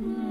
Mm-hmm.